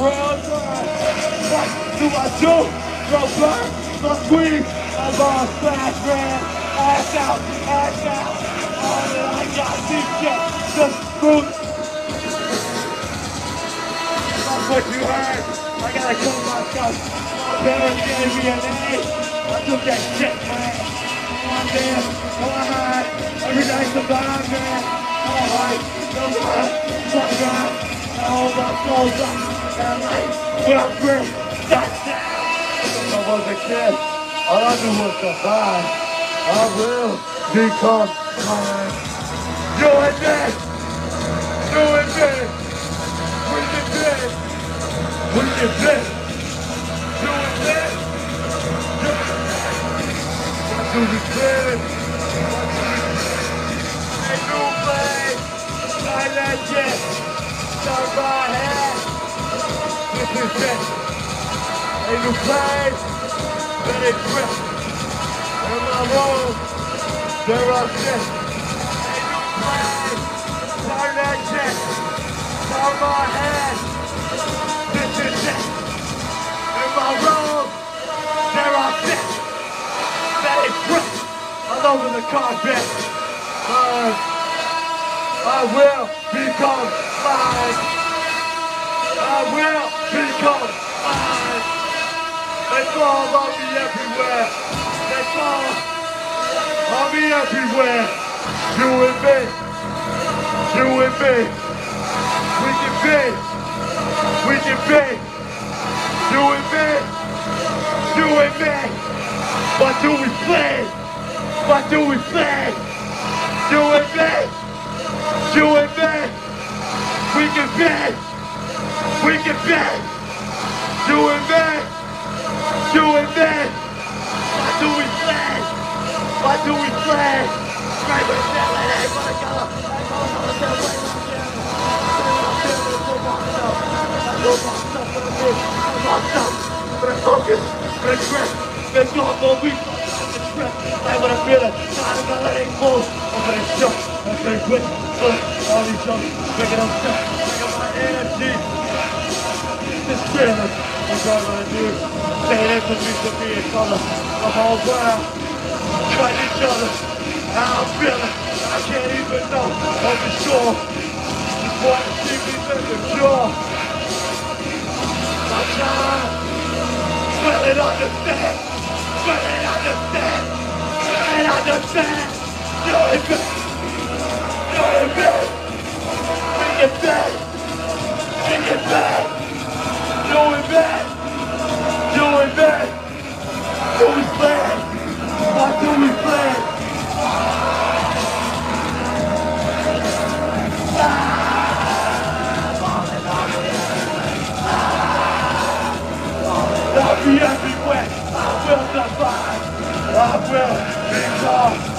run. What do I do? Go burn, go squeeze. I'm on splash, man. Ass out, ass out. All I got is just fruit. That's what you heard. I gotta kill myself. My parents gave me a name. I took that shit, man. I'm there, no I hide. Every day survive, man. Alright, no lie, fuck right. I hold my clothes up. And like, that. When I was a kid, all I knew was survive. I will become mine. Me. You and me. We can be. We can be. You and me. What do we play? Hey, new play. Silent jet. Start my head. This is it. Hey, new play. Let it grip. In my room. There are shit. Hey, new play. Silent jet. Start my head. This is it. In my room. There are shit. Let it grip. All over the carpet. Uh, I will become mine. I will become mine. They fall on me everywhere. They fall on me everywhere. You and me. You and me. We can be. We can be. You and me. You and me. What do we play? What do we play? You and me. You and me. We can be. We can be. You and me. You and me. What do we play? What do we play? Right with I gotta, I gotta that I focus, but I grip, but I go for week, I wanna feel it, not in the letting go, I'm gonna show, I'm gonna quit, all these young, breaking up stuff, breaking my energy, this feeling, I'm gonna do, say it for me to be a color, of all ground, fight each other, how I'm feeling, I can't even know, on the shore, to see me in the jaw, my time, will it understand, will it understand, will it understand, back, do it back, bring it back, bring it back, do it back, do it back, do we plan, what do we plan? I'll be everywhere. I will survive. I will become.